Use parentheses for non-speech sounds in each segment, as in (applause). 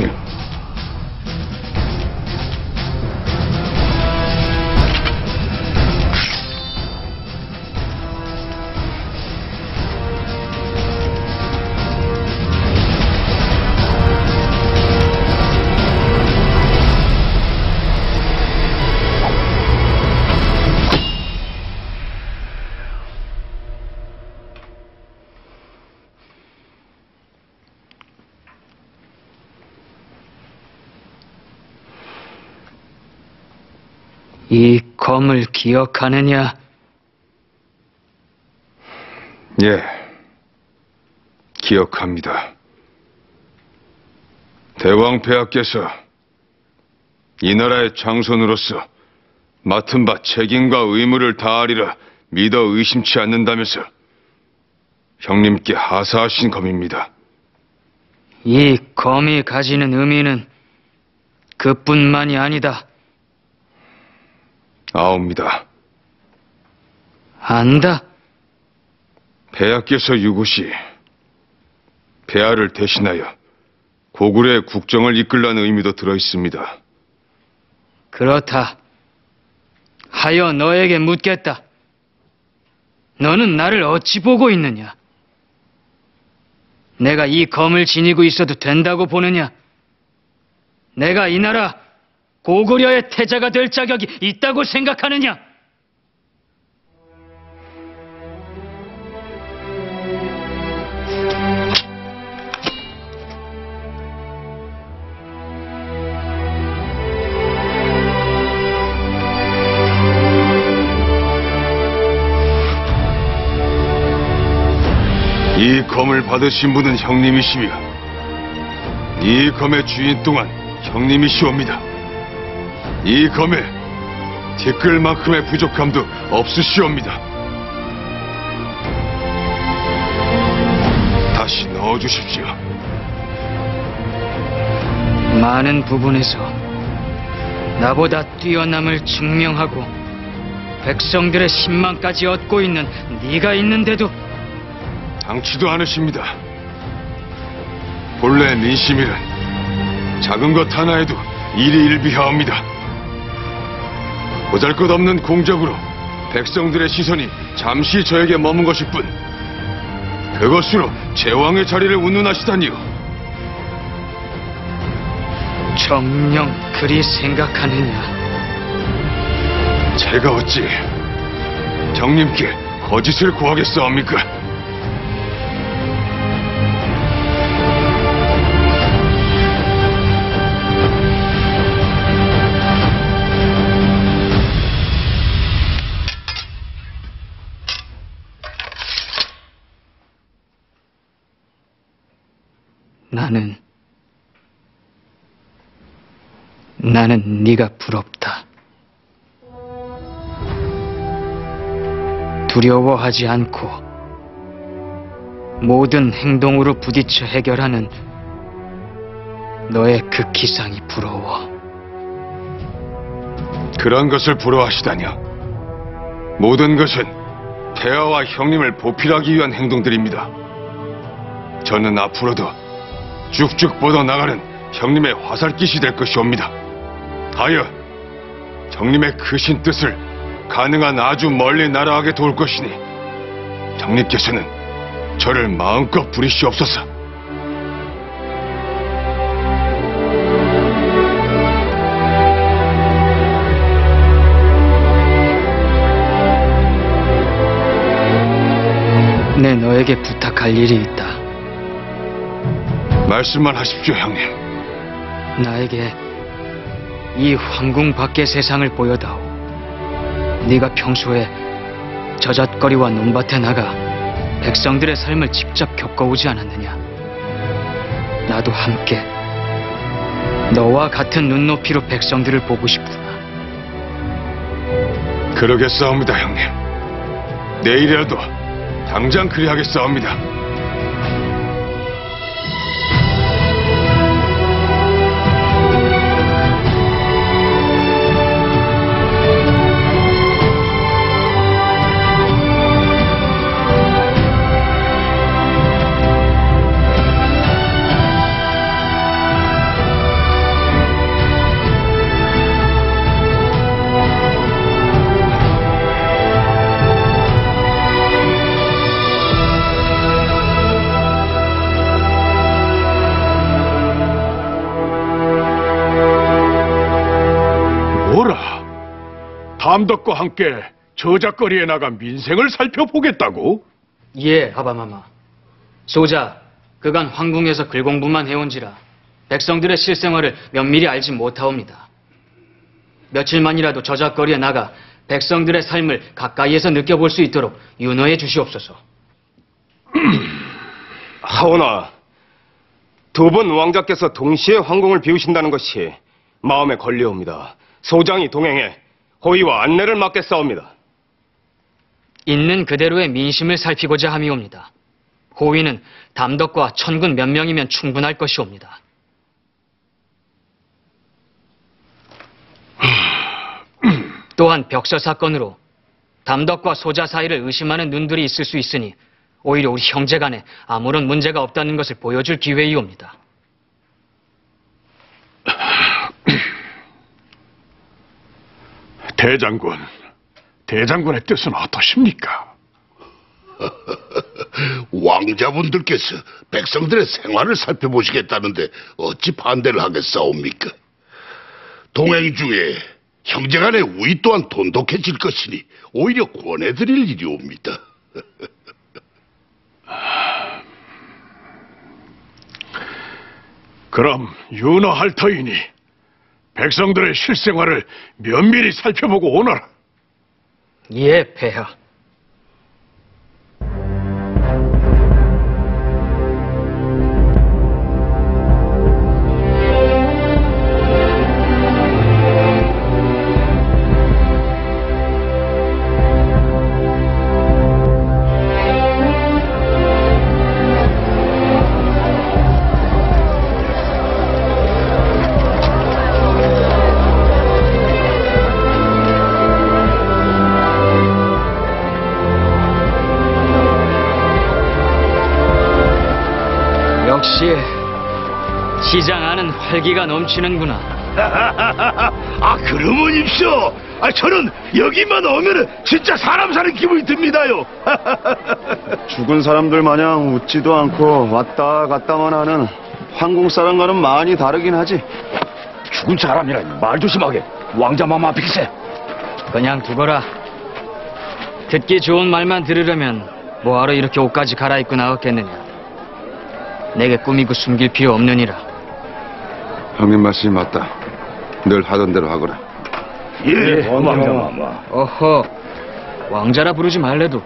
형 이 검을 기억하느냐? 예. 기억합니다. 대왕 폐하께서 이 나라의 장손으로서 맡은 바 책임과 의무를 다하리라 믿어 의심치 않는다면서 형님께 하사하신 검입니다. 이 검이 가지는 의미는 그뿐만이 아니다. 아옵니다. 안다? 폐하께서 유고시 폐하를 대신하여 고구려의 국정을 이끌라는 의미도 들어 있습니다. 그렇다. 하여 너에게 묻겠다. 너는 나를 어찌 보고 있느냐? 내가 이 검을 지니고 있어도 된다고 보느냐? 내가 이 나라 고구려의 태자가 될 자격이 있다고 생각하느냐? 이 검을 받으신 분은 형님이시며 이 검의 주인 또한 형님이시옵니다. 이 검에 티끌만큼의 부족함도 없으시옵니다. 다시 넣어주십시오. 많은 부분에서 나보다 뛰어남을 증명하고 백성들의 신망까지 얻고 있는 네가 있는데도 당치도 않으십니다. 본래 민심이란 작은 것 하나에도 일이 일비하옵니다. 보잘것없는 공적으로 백성들의 시선이 잠시 저에게 머문 것일 뿐 그것으로 제왕의 자리를 운운하시다니요. 정녕 그리 생각하느냐? 제가 어찌 형님께 거짓을 구하겠사옵니까? 나는 나는 네가 부럽다. 두려워하지 않고 모든 행동으로 부딪혀 해결하는 너의 그 기상이 부러워. 그런 것을 부러워하시다뇨. 모든 것은 폐하와 형님을 보필하기 위한 행동들입니다. 저는 앞으로도 쭉쭉 뻗어나가는 형님의 화살깃이 될 것이옵니다. 하여 형님의 크신 뜻을 가능한 아주 멀리 날아가게 도울 것이니 형님께서는 저를 마음껏 부리시옵소서. 내 너에게 부탁할 일이 있다. 말씀만 하십시오, 형님. 나에게 이 황궁 밖의 세상을 보여다오. 네가 평소에 저잣거리와 논밭에 나가 백성들의 삶을 직접 겪어오지 않았느냐? 나도 함께 너와 같은 눈높이로 백성들을 보고 싶구나. 그러겠사옵니다, 형님. 내일이라도 당장 그리하겠사옵니다. 담덕과 함께 저작거리에 나가 민생을 살펴보겠다고? 예, 아바마마. 소자, 그간 황궁에서 글공부만 해온지라 백성들의 실생활을 면밀히 알지 못하옵니다. 며칠만이라도 저작거리에 나가 백성들의 삶을 가까이에서 느껴볼 수 있도록 윤호해 주시옵소서. (clears throat) 하오나, 두 분 왕자께서 동시에 황궁을 비우신다는 것이 마음에 걸려옵니다. 소장이 동행해 호의와 안내를 맡겠사옵니다. 있는 그대로의 민심을 살피고자 함이옵니다. 호위는 담덕과 천군 몇 명이면 충분할 것이옵니다. (clears throat) 또한 벽서 사건으로 담덕과 소자 사이를 의심하는 눈들이 있을 수 있으니 오히려 우리 형제 간에 아무런 문제가 없다는 것을 보여줄 기회이옵니다. 대장군, 대장군의 뜻은 어떠십니까? (laughs) 왕자분들께서 백성들의 생활을 살펴보시겠다는데 어찌 반대를 하겠사옵니까? 동행 중에 형제간의 우위 또한 돈독해질 것이니 오히려 권해드릴 일이옵니다. (laughs) 그럼 윤허할 터이니 백성들의 실생활을 면밀히 살펴보고 오너라. 예, 폐하. 시장 안은 활기가 넘치는구나. (laughs) 아 그러면 입쇼. 아 저는 여기만 오면은 진짜 사람 사는 기분이 듭니다요. (laughs) 죽은 사람들 마냥 웃지도 않고 왔다 갔다만 하는 황궁 사람과는 많이 다르긴 하지. 죽은 사람이라니 말 조심하게. 왕자마마 앞에세. 그냥 두거라. 듣기 좋은 말만 들으려면 뭐하러 이렇게 옷까지 갈아입고 나왔겠느냐. 내게 꾸미고 숨길 필요 없느니라. 형님 말씀이 맞다. 늘 하던 대로 하거라. 예, 왕자마마. 어허, 왕자라 부르지 말래도.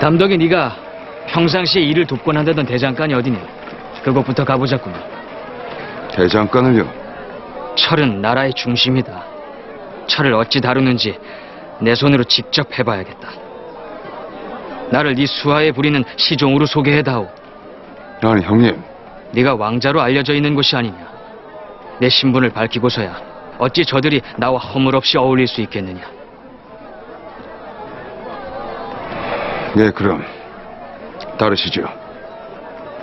담덕이 네가 평상시에 일을 돕곤 한다던 대장간이 어디냐? 그곳부터 가보자꾸나. 대장간을요. 철은 나라의 중심이다. 철을 어찌 다루는지 내 손으로 직접 해봐야겠다. 나를 네 수하에 부리는 시종으로 소개해다오. 아니 형님, 네가 왕자로 알려져 있는 곳이 아니냐. 내 신분을 밝히고서야 어찌 저들이 나와 허물없이 어울릴 수 있겠느냐. 예 그럼 따르시죠.